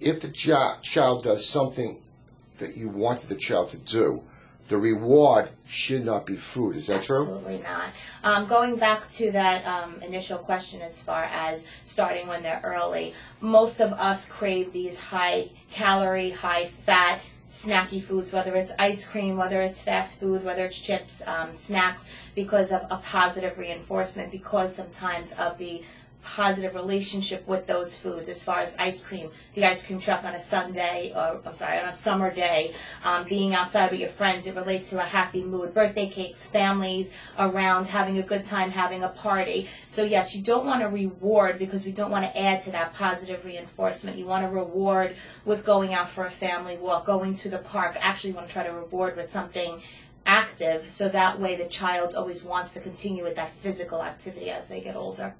If the chi- child does something that you wanted the child to do, the reward should not be food. Is that true? Absolutely not. Um, going back to that um, initial question as far as starting when they're early, most of us crave these high calorie, high fat, snacky foods, whether it's ice cream, whether it's fast food, whether it's chips, um, snacks, because of a positive reinforcement, because sometimes of the positive relationship with those foods as far as ice cream, the ice cream truck on a Sunday, or I'm sorry, on a summer day, um, being outside with your friends, it relates to a happy mood, birthday cakes, families around, having a good time, having a party. So yes, you don't want to reward because we don't want to add to that positive reinforcement. You want to reward with going out for a family walk, going to the park. Actually, you want to try to reward with something active so that way the child always wants to continue with that physical activity as they get older.